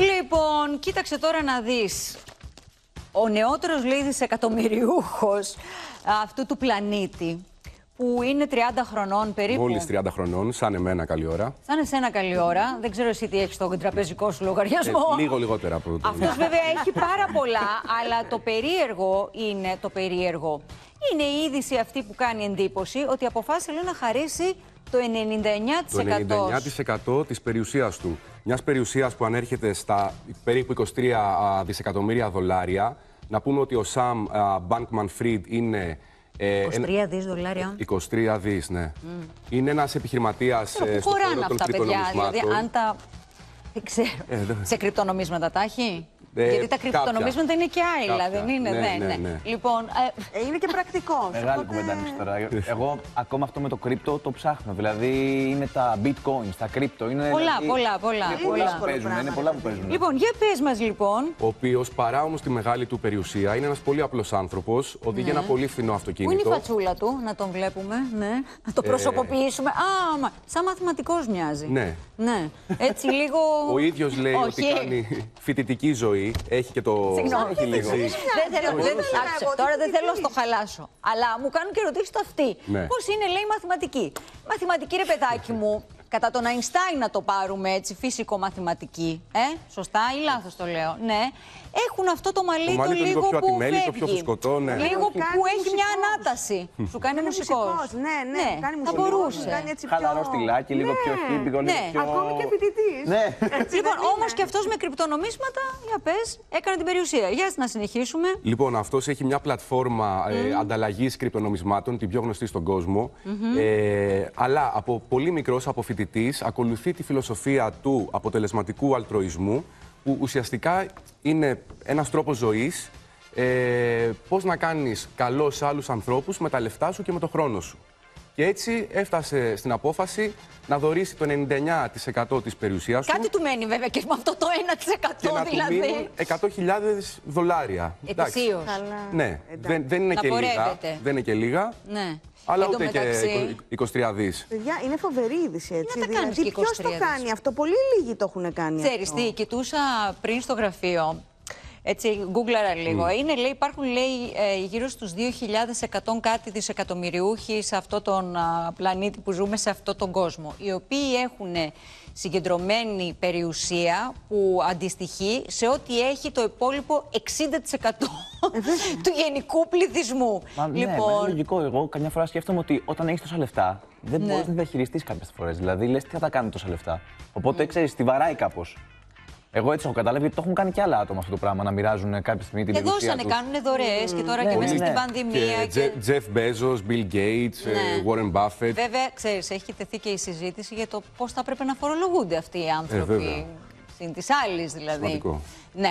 Λοιπόν, κοίταξε τώρα να δεις. Ο νεότερος λέει δισεκατομμυριούχος αυτού του πλανήτη, που είναι 30 χρονών περίπου. Μόλις 30 χρονών, σαν εμένα, καλή ώρα. Σαν εσένα καλή ώρα. Δεν ξέρω εσύ τι έχεις στον τραπεζικό σου λογαριασμό. Ε, λίγο λιγότερα από το. Αυτός βέβαια έχει πάρα πολλά, αλλά το περίεργο είναι το περίεργο. Είναι η είδηση αυτή που κάνει εντύπωση ότι αποφάσισε λέει, να χαρίσει το 99%. Το 99% της περιουσίας του. Μιας περιουσίας που ανέρχεται στα περίπου 23 α, δισεκατομμύρια δολάρια. Να πούμε ότι ο Sam Bankman Fried είναι... ε, 23 ένα- δις δολάρια. 23 δις, ναι. Είναι ένας επιχειρηματίας Ξέρω, ε, πού στον χωράνε χώρο των αυτά, παιδιά. Δηλαδή, κρυπτονομισμάτων. αν τα. Δεν ξέρω. Ε, δεν- Σε κρυπτονομίσματα τα έχει; Ε, Γιατί τα κάποια. κρυπτονομίσματα είναι και άειλα, Κάποια. δεν είναι. Ναι, Ναι, ναι, ναι. ναι. Λοιπόν, ε, Ε, είναι και πρακτικός. Μεγάλη κουβέντα ανοίξει τώρα. Εγώ ακόμα αυτό με το κρύπτο το ψάχνω. Δηλαδή είναι τα bitcoins, τα κρύπτο. Είναι, Πολλά, δηλαδή, πολλά, πολλά, Είναι πολλά. πολλά που παίζουν. Είναι πολλά που παίζουν. λοιπόν, για πες μας λοιπόν. Ο οποίος παρά όμως τη μεγάλη του περιουσία είναι ένας πολύ απλός άνθρωπος. Οδηγεί ένα πολύ φθηνό Ναι. Πού είναι η αυτοκίνητο. φατσούλα του, να τον βλέπουμε, ναι. Να το προσωποποιήσουμε. Α, μα, σαν μαθηματικός μοιάζει. Ναι. Ναι. Έτσι λίγο. Ο ίδιος λέει Όχι. ότι κάνει φοιτητική ζωή. Έχει και το. Συγγνώμη. Έχει λίγο. Δεν θέλω, δεν, μπορούσα να άκουσε, εγώ, τώρα τι δεν θέλω να τι το χαλάσω. Αλλά μου κάνουν και ερωτήσεις το αυτοί. Ναι. Πώς είναι, λέει, μαθηματική. Μαθηματική, ρε παιδάκι μου, κατά τον Αϊνστάιν να το πάρουμε έτσι, φυσικο-μαθηματική. Ε, σωστά ή λάθος το λέω; Ναι. Έχουν αυτό το μαλλί Το το, μαλλί το λίγο λίγο πιο που ατιμέλι, το πιο φεύγει. φουσκωτό, ναι. Λίγο Μου που, κάνει που έχει μια μουσικός. ανάταση. Σου κάνει Είναι μουσικός. μουσικός, ναι, ναι, κάνει θα μουσικός, μπορούσε. κάνει έτσι πιο- Χαλαρό στυλάκι, λίγο πιο Ναι. χύπικο, λίγο Ναι. πιο. Ακόμη και φοιτητής. Ναι. Λοιπόν, όμως και αυτός με κρυπτονομίσματα, για πες, έκανε την περιουσία. Για να συνεχίσουμε. Λοιπόν, αυτός έχει μια πλατφόρμα ε, ανταλλαγής κρυπτονομισμάτων, την πιο γνωστή στον κόσμο. Ε, αλλά από πολύ μικρός, από φοιτητή, ακολουθεί τη φιλοσοφία του αποτελεσματικού αλτροισμού, που ουσιαστικά είναι ένας τρόπος ζωής. Ε, πώς να κάνεις καλό σε άλλους ανθρώπους με τα λεφτά σου και με το χρόνο σου. Και έτσι έφτασε στην απόφαση να δωρήσει το 99% της περιουσίας του Κάτι του μένει βέβαια και με αυτό το 1% και να του δηλαδή. μείνουν 100.000 δολάρια. Εντάξει. Ετησίως. Καλά. Ναι, Εντάξει. δεν, δεν είναι Να και λίγα. πορεύεται. Δεν είναι και λίγα. Ναι. Αλλά Εν τω ούτε μεταξύ- και 23 δις. Παιδιά, είναι φοβερή είδηση έτσι. Να τα κάνεις δηλαδή, και ποιος 23 το δις. κάνει αυτό, πολύ λίγοι το έχουν κάνει. Ξέρεις αυτό. τι, κοιτούσα πριν στο γραφείο, έτσι γκούγκλαρα λίγο. Είναι, λέει, υπάρχουν λέει, ε, γύρω στους 2.100 κάτι δισεκατομμυριούχοι σε αυτό τον α, πλανήτη που ζούμε, σε αυτόν τον κόσμο, οι οποίοι έχουν συγκεντρωμένη περιουσία που αντιστοιχεί σε ό,τι έχει το υπόλοιπο 60% του γενικού πληθυσμού. Μα, ναι, μα είναι λογικό. Εγώ καμιά φορά σκέφτομαι ότι όταν έχεις τόσα λεφτά, δεν Ναι. μπορείς να διαχειριστεί κάποιες φορές. Δηλαδή, λες τι θα τα κάνουν τόσα λεφτά. Οπότε, ξέρεις, τη βαράει κάπως. Εγώ έτσι έχω καταλάβει γιατί το έχουν κάνει και άλλα άτομα αυτό το πράγμα να μοιράζουν κάποια στιγμή την Και περιουσία δώσανε, τους. κάνουν δωρεές και τώρα Ναι, και μέσα ναι. στην Και πανδημία. Και Jeff Bezos, Bill Gates, ε, Ναι. Warren Buffett. Βέβαια, ξέρεις, έχει τεθεί και η συζήτηση για το πώς θα πρέπει να φορολογούνται αυτοί οι άνθρωποι. βέβαια. Συν της άλλης δηλαδή. Σημαντικό. Ναι.